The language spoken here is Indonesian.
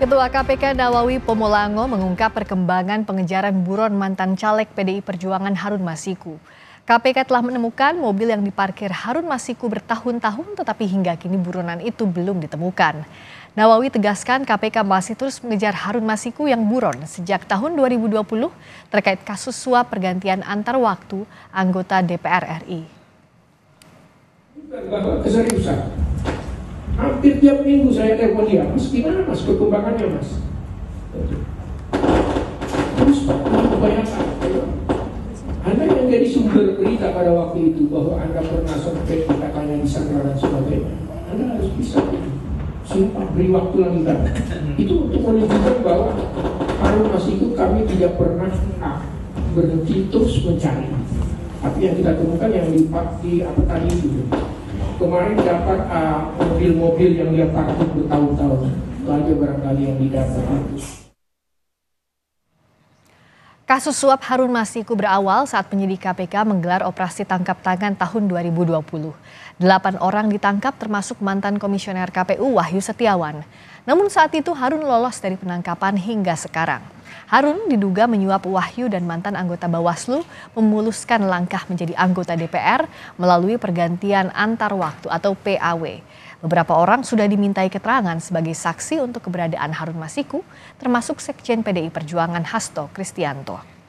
Ketua KPK Nawawi Pomolango mengungkap perkembangan pengejaran buron mantan caleg PDI Perjuangan Harun Masiku. KPK telah menemukan mobil yang diparkir Harun Masiku bertahun-tahun tetapi hingga kini buronan itu belum ditemukan. Nawawi tegaskan KPK masih terus mengejar Harun Masiku yang buron sejak tahun 2020 terkait kasus suap pergantian antar waktu anggota DPR RI. Hampir tiap minggu saya telepon dia mas gimana mas? Perkembangannya mas? Terus bayangkan. Anda yang jadi sumber berita pada waktu itu bahwa anda pernah sampai katanya disandra dan sebagainya. Anda harus bisa. Sumpah beri waktu kan itu untuk menunjukkan bahwa Harun Masiku kami tidak pernah ah, berhenti terus mencari. Tapi yang kita temukan yang di, di apa tadi itu kemarin dapat uh, mobil-mobil uh, yang dia parkir bertahun-tahun itu aja barangkali yang didapat Kasus suap Harun Masiku berawal saat penyidik KPK menggelar operasi tangkap tangan tahun 2020. Delapan orang ditangkap termasuk mantan komisioner KPU Wahyu Setiawan. Namun saat itu Harun lolos dari penangkapan hingga sekarang. Harun diduga menyuap Wahyu dan mantan anggota Bawaslu memuluskan langkah menjadi anggota DPR melalui pergantian antar waktu atau PAW. Beberapa orang sudah dimintai keterangan sebagai saksi untuk keberadaan Harun Masiku, termasuk Sekjen PDI Perjuangan Hasto Kristianto.